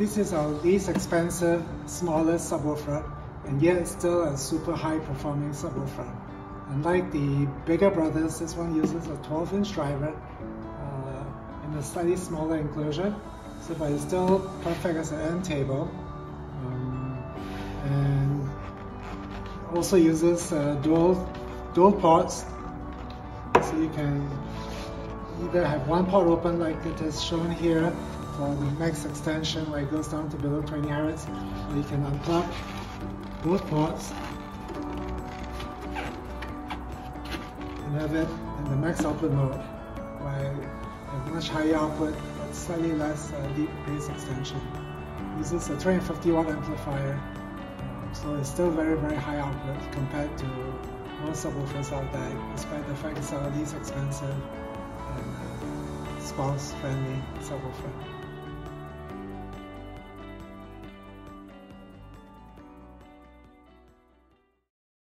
This is our least expensive, smallest subwoofer, and yet still a super high performing subwoofer. Unlike the bigger brothers, this one uses a 12 inch driver uh, in a slightly smaller enclosure, so but it's still perfect as an end table. Um, and also uses uh, dual, dual ports, so you can either have one port open like it is shown here for the max extension where it goes down to below 20 Hz, or you can unplug both ports and have it in the max output mode where a much higher output but slightly less uh, deep bass extension. Uses a 250 watt amplifier so it's still very very high output compared to most subwoofers out there despite the fact it's least expensive spouse friendly subwoofer.